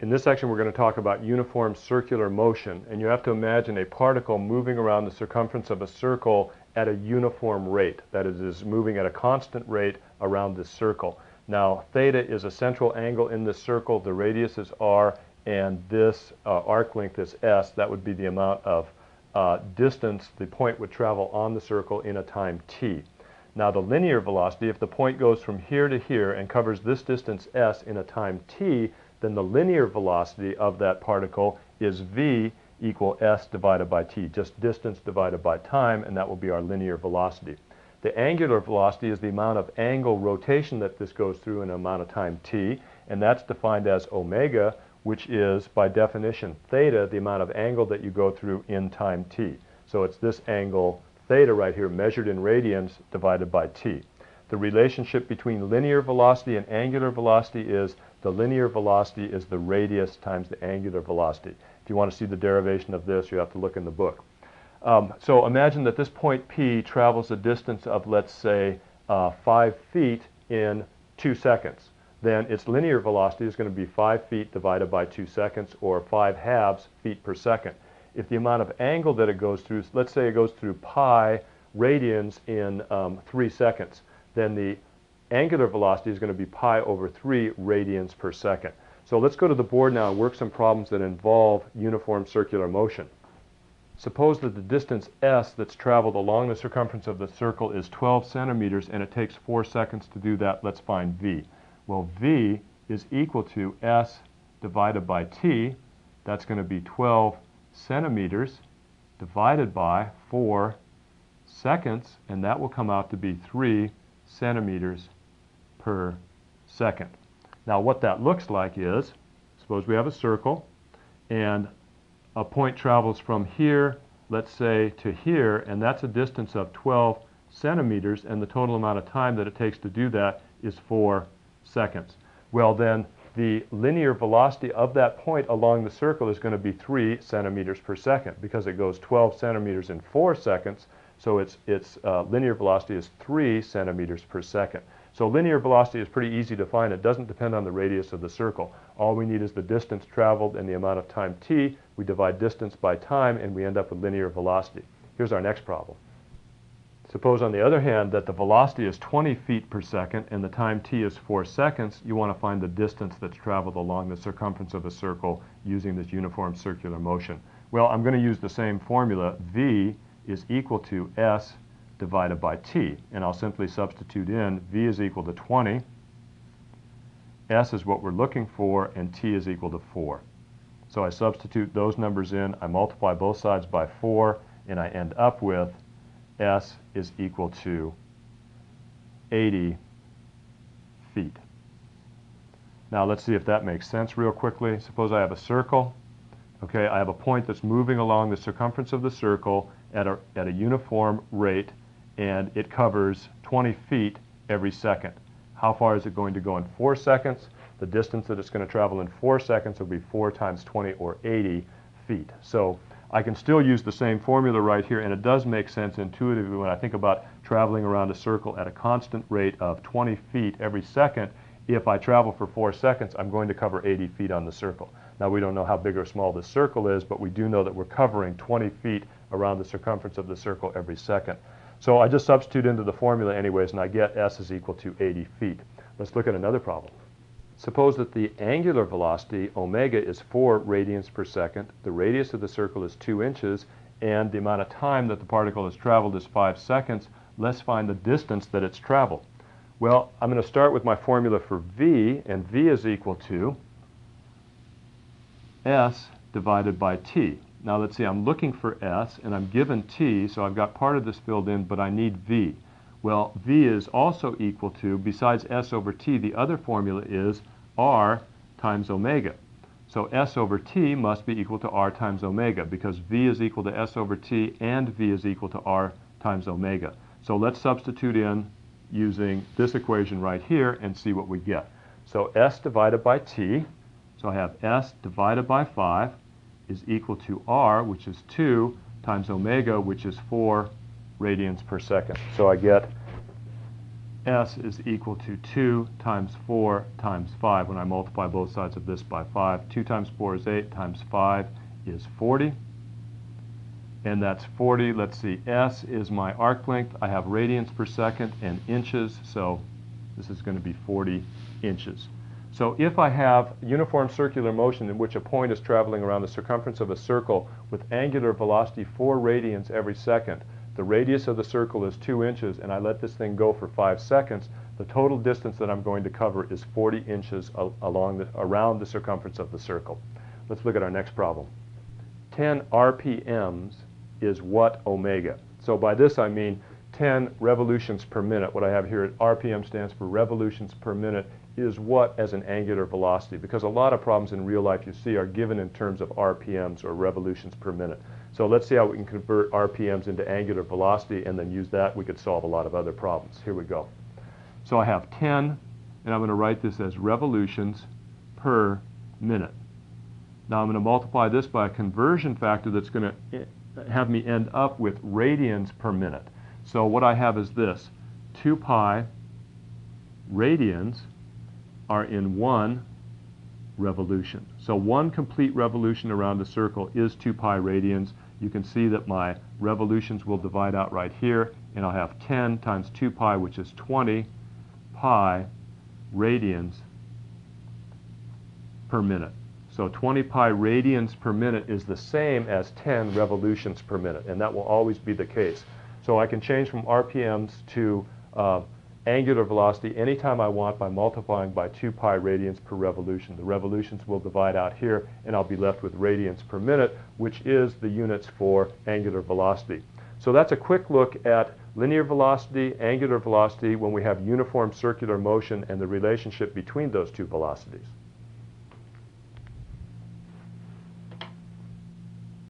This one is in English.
In this section we're going to talk about uniform circular motion and you have to imagine a particle moving around the circumference of a circle at a uniform rate. That is, is moving at a constant rate around this circle. Now theta is a central angle in this circle, the radius is r, and this uh, arc length is s. That would be the amount of uh, distance the point would travel on the circle in a time t. Now the linear velocity, if the point goes from here to here and covers this distance s in a time t, then the linear velocity of that particle is v equal s divided by t, just distance divided by time, and that will be our linear velocity. The angular velocity is the amount of angle rotation that this goes through in an amount of time t, and that's defined as omega, which is, by definition, theta, the amount of angle that you go through in time t. So it's this angle theta right here, measured in radians, divided by t. The relationship between linear velocity and angular velocity is the linear velocity is the radius times the angular velocity. If you want to see the derivation of this, you have to look in the book. Um, so imagine that this point P travels a distance of, let's say, uh, 5 feet in 2 seconds. Then its linear velocity is going to be 5 feet divided by 2 seconds, or 5 halves feet per second. If the amount of angle that it goes through, let's say it goes through pi radians in um, 3 seconds, then the angular velocity is going to be pi over 3 radians per second. So let's go to the board now and work some problems that involve uniform circular motion. Suppose that the distance s that's traveled along the circumference of the circle is 12 centimeters and it takes 4 seconds to do that. Let's find v. Well, v is equal to s divided by t. That's going to be 12 centimeters divided by 4 seconds, and that will come out to be 3 centimeters per second. Now what that looks like is, suppose we have a circle and a point travels from here, let's say, to here, and that's a distance of 12 centimeters, and the total amount of time that it takes to do that is 4 seconds. Well then, the linear velocity of that point along the circle is going to be 3 centimeters per second because it goes 12 centimeters in 4 seconds, so its, its uh, linear velocity is 3 centimeters per second. So linear velocity is pretty easy to find. It doesn't depend on the radius of the circle. All we need is the distance traveled and the amount of time t. We divide distance by time and we end up with linear velocity. Here's our next problem. Suppose on the other hand that the velocity is 20 feet per second and the time t is 4 seconds, you want to find the distance that's traveled along the circumference of a circle using this uniform circular motion. Well, I'm going to use the same formula. v is equal to s divided by t. And I'll simply substitute in v is equal to 20, s is what we're looking for, and t is equal to 4. So I substitute those numbers in, I multiply both sides by 4, and I end up with s is equal to 80 feet. Now let's see if that makes sense real quickly. Suppose I have a circle. Okay, I have a point that's moving along the circumference of the circle at a, at a uniform rate and it covers 20 feet every second. How far is it going to go in 4 seconds? The distance that it's going to travel in 4 seconds will be 4 times 20 or 80 feet. So I can still use the same formula right here and it does make sense intuitively when I think about traveling around a circle at a constant rate of 20 feet every second. If I travel for 4 seconds, I'm going to cover 80 feet on the circle. Now we don't know how big or small this circle is, but we do know that we're covering 20 feet around the circumference of the circle every second. So I just substitute into the formula anyways, and I get s is equal to 80 feet. Let's look at another problem. Suppose that the angular velocity, omega, is 4 radians per second, the radius of the circle is 2 inches, and the amount of time that the particle has traveled is 5 seconds. Let's find the distance that it's traveled. Well, I'm going to start with my formula for v, and v is equal to s divided by t. Now let's see, I'm looking for S and I'm given T, so I've got part of this filled in, but I need V. Well, V is also equal to, besides S over T, the other formula is R times omega. So S over T must be equal to R times omega because V is equal to S over T and V is equal to R times omega. So let's substitute in using this equation right here and see what we get. So S divided by T, so I have S divided by 5 is equal to r, which is 2, times omega, which is 4 radians per second. So I get s is equal to 2 times 4 times 5 when I multiply both sides of this by 5. 2 times 4 is 8 times 5 is 40. And that's 40. Let's see, s is my arc length. I have radians per second and inches, so this is going to be 40 inches. So if I have uniform circular motion in which a point is traveling around the circumference of a circle with angular velocity 4 radians every second, the radius of the circle is 2 inches and I let this thing go for 5 seconds, the total distance that I'm going to cover is 40 inches along the, around the circumference of the circle. Let's look at our next problem. 10 RPMs is what omega? So by this I mean 10 revolutions per minute. What I have here at RPM stands for revolutions per minute is what as an angular velocity because a lot of problems in real life you see are given in terms of RPMs or revolutions per minute. So let's see how we can convert RPMs into angular velocity and then use that. We could solve a lot of other problems. Here we go. So I have 10, and I'm going to write this as revolutions per minute. Now I'm going to multiply this by a conversion factor that's going to eh, have me end up with radians per minute. So what I have is this, 2 pi radians are in one revolution. So one complete revolution around a circle is 2 pi radians. You can see that my revolutions will divide out right here, and I'll have 10 times 2 pi, which is 20 pi radians per minute. So 20 pi radians per minute is the same as 10 revolutions per minute, and that will always be the case. So I can change from RPMs to uh, angular velocity anytime I want by multiplying by 2 pi radians per revolution. The revolutions will divide out here and I'll be left with radians per minute, which is the units for angular velocity. So that's a quick look at linear velocity, angular velocity when we have uniform circular motion and the relationship between those two velocities.